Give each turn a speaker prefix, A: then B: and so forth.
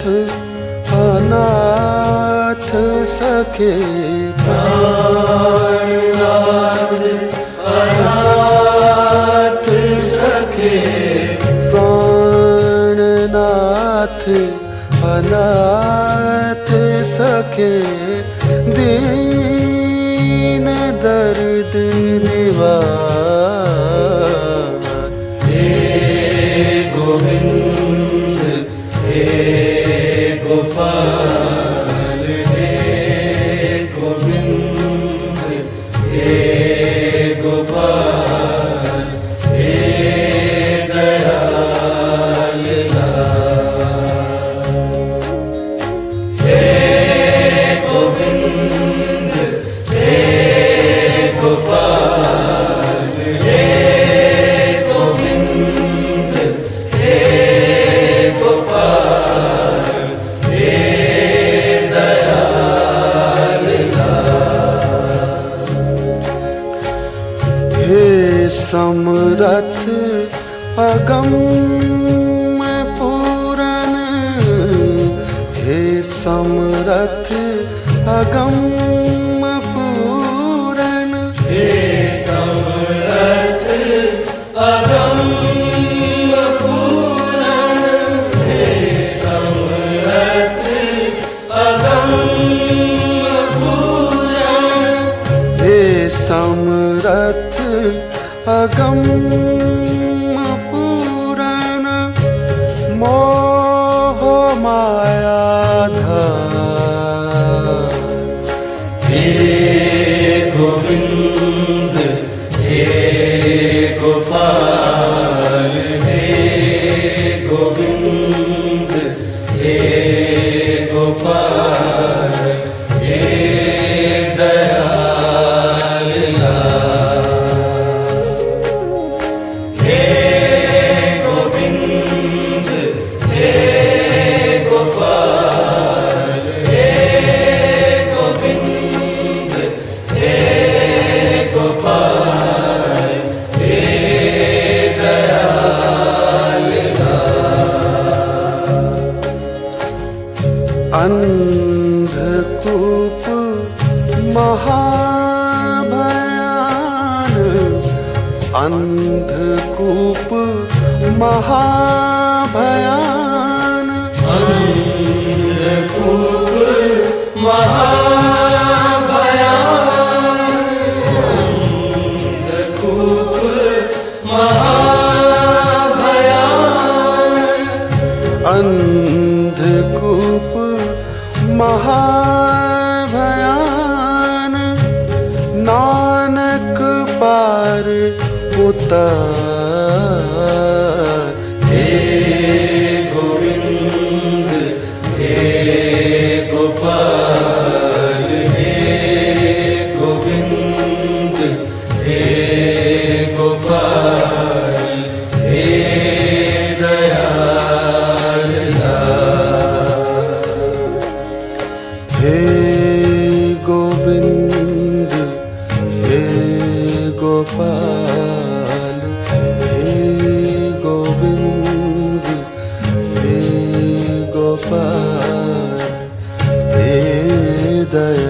A: नाथ अनाथ सखे।
B: अनाथ सखे
A: प्राणनाथ अनाथ सखे। दीन दर्द समरथ अगम पूरन। हे समरथ अगम पूरन।
B: हे समरथ अगम पूरन। हे समरथ अगम पूरन।
A: हे समरथ अगम् पुरण मोहो
B: मायाध
A: अंधकूप महाभयान। अंधकूप महाभयान।
B: अंधकूप महाभयान। महाभयान
A: अंधकूप ता हे गोपाल हे दया